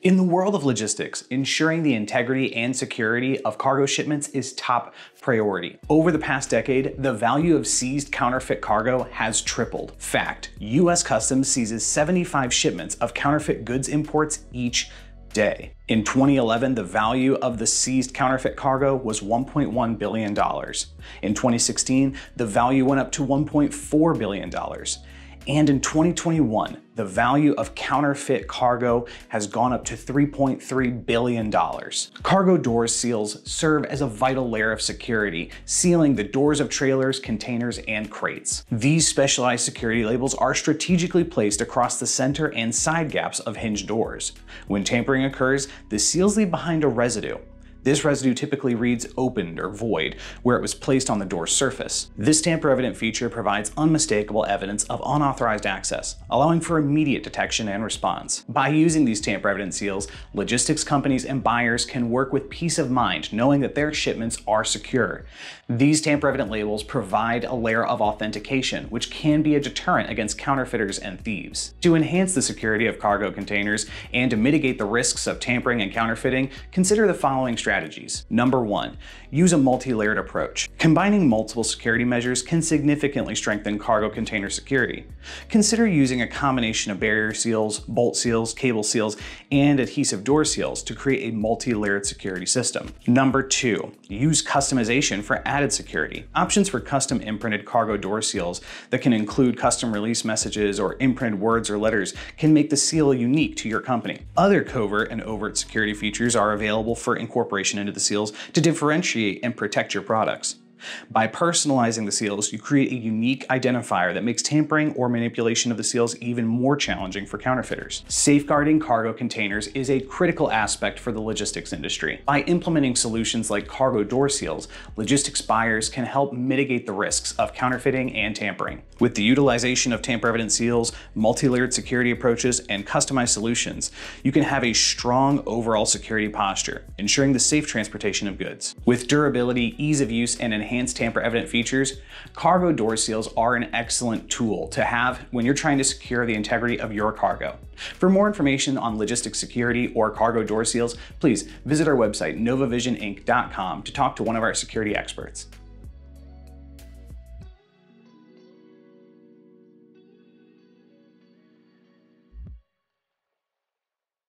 In the world of logistics, ensuring the integrity and security of cargo shipments is top priority. Over the past decade, the value of seized counterfeit cargo has tripled. Fact, US Customs seizes 75 shipments of counterfeit goods imports each day. In 2011, the value of the seized counterfeit cargo was $1.1 billion. In 2016, the value went up to $1.4 billion. And in 2021, the value of counterfeit cargo has gone up to $3.3 billion. Cargo door seals serve as a vital layer of security, sealing the doors of trailers, containers, and crates. These specialized security labels are strategically placed across the center and side gaps of hinged doors. When tampering occurs, the seals leave behind a residue, this residue typically reads opened or void, where it was placed on the door surface. This tamper-evident feature provides unmistakable evidence of unauthorized access, allowing for immediate detection and response. By using these tamper-evident seals, logistics companies and buyers can work with peace of mind knowing that their shipments are secure. These tamper-evident labels provide a layer of authentication, which can be a deterrent against counterfeiters and thieves. To enhance the security of cargo containers and to mitigate the risks of tampering and counterfeiting, consider the following strategies strategies. Number one, use a multi-layered approach. Combining multiple security measures can significantly strengthen cargo container security. Consider using a combination of barrier seals, bolt seals, cable seals, and adhesive door seals to create a multi-layered security system. Number two, use customization for added security. Options for custom imprinted cargo door seals that can include custom release messages or imprinted words or letters can make the seal unique to your company. Other covert and overt security features are available for incorporation into the seals to differentiate and protect your products. By personalizing the seals, you create a unique identifier that makes tampering or manipulation of the seals even more challenging for counterfeiters. Safeguarding cargo containers is a critical aspect for the logistics industry. By implementing solutions like cargo door seals, logistics buyers can help mitigate the risks of counterfeiting and tampering. With the utilization of tamper-evident seals, multi-layered security approaches, and customized solutions, you can have a strong overall security posture, ensuring the safe transportation of goods. With durability, ease of use, and enhanced enhanced tamper-evident features, cargo door seals are an excellent tool to have when you're trying to secure the integrity of your cargo. For more information on logistics security or cargo door seals, please visit our website novavisioninc.com to talk to one of our security experts.